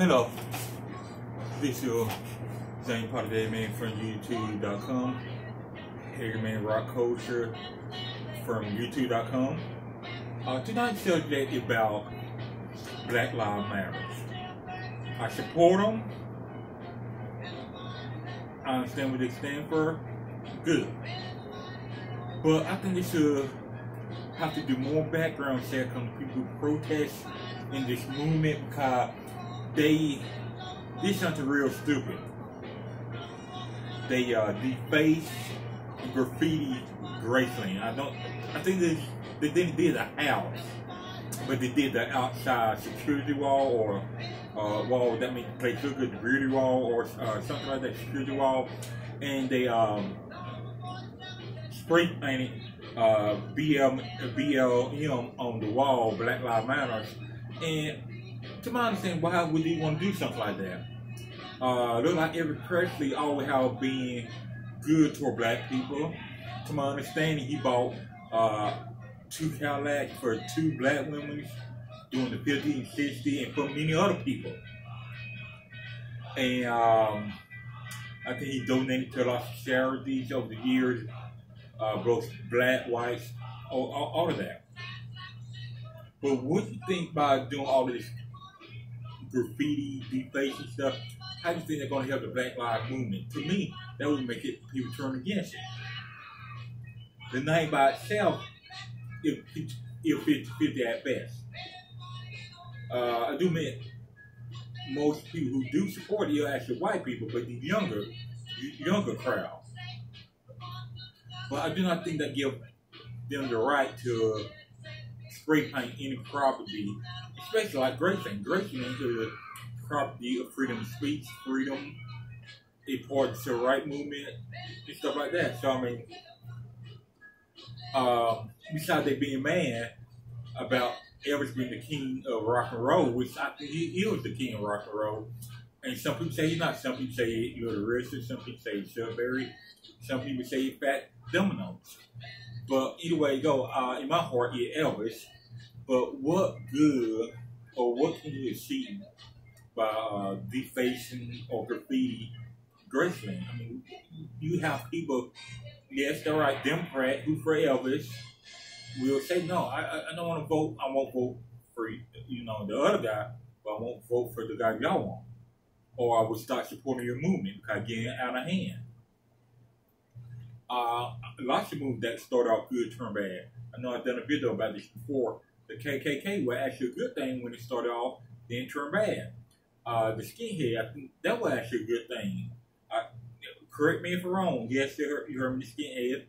Hello, this is Zane Potter Man from YouTube.com. Man Rock Culture from YouTube.com. Uh, tonight's subject is about Black Lives Matter. I support them. I understand what they stand for. Good. But I think they should have to do more background check on people who protest in this movement because they did something real stupid. They uh, deface graffiti Graceland. I don't. I think they they didn't did the house, but they did the outside security wall or uh, wall that means the place look good, the beauty wall or uh, something like that, security wall, and they um spray painted uh, BL, BLM on the wall, Black Lives Matter, and to my understanding, why would you want to do something like that? Uh, look like Elvis Presley always have been good toward black people. To my understanding, he bought uh, two Cadillacs for two black women during the 50s and 60s and for many other people. And um, I think he donated to a lot of charities over the years, uh, both black, white, all, all, all of that. But what do you think by doing all this graffiti, defacing stuff, how do you think they're going to help the Black Lives Movement? To me, that would make it people turn against it. The name by itself, if if 50 50 at best. Uh, I do mean most people who do support it are actually white people, but the younger, younger crowd. But I do not think that give them the right to spray paint any property, especially like Graceland. Graceland is a property of freedom of speech, freedom, a part of the rights movement, and stuff like that. So I mean, uh, besides they being mad about Elvis being the king of rock and roll, which I think he, was the king of rock and roll. And some people say he's not. Some people say you're the richest. Some people say he's Chuck Berry. Some people say he's Fat Dominoes. But either way you go, uh, in my heart, yeah, Elvis. But what good or what can you achieve by uh, defacing or graffiti Graceland? I mean, you have people, yes, they're right, Democrat who for Elvis will say, no, I, I don't want to vote. I won't vote for, you know, the other guy, but I won't vote for the guy y'all want. Or I will start supporting your movement because getting out of hand. Uh, lots of moves that start off good turn bad. I know I've done a video about this before. The KKK was actually a good thing when it started off, then turned bad. Uh, the skinhead, I think that was actually a good thing. I, correct me if I'm wrong. Yes, you heard, you heard me, the skinhead.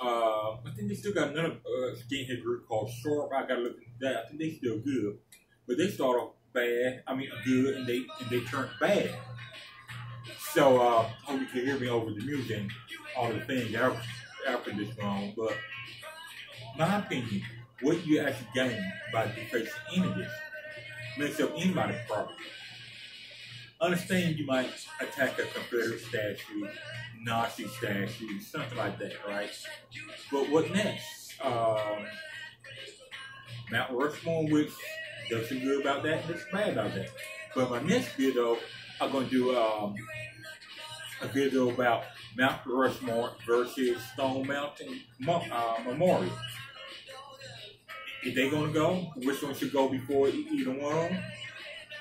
Uh, I think they still got another uh, skinhead group called Sharp. I gotta look at that. I think they still good, but they started off bad. I mean, good, and they and they turned bad. So uh, hope you can hear me over the music and all the things after this wrong. But my opinion, what you actually gain by defacing images makes up anybody's property. Understand you might attack a Confederate statue, Nazi statue, something like that, right? But what next? Um, Mount Rushmore, which does some good about that, there's bad about that. But my next video, I'm going to do um, a video about Mount Rushmore versus Stone Mountain uh, Memorial. If they gonna go, which one should go before either one of them?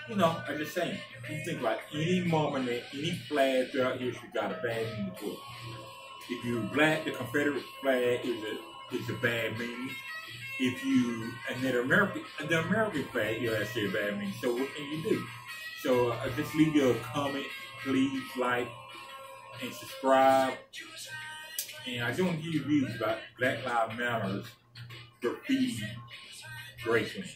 You know, I'm just saying. You think like any monument, any flag throughout history got a bad meaning to it. If you black, the Confederate flag is a is a bad meaning. If you and then American the American flag, you actually a bad meaning. So what can you do? So uh, just leave your comment, please like and subscribe. And I don't give you views about Black Lives Matters graffiti Graceland.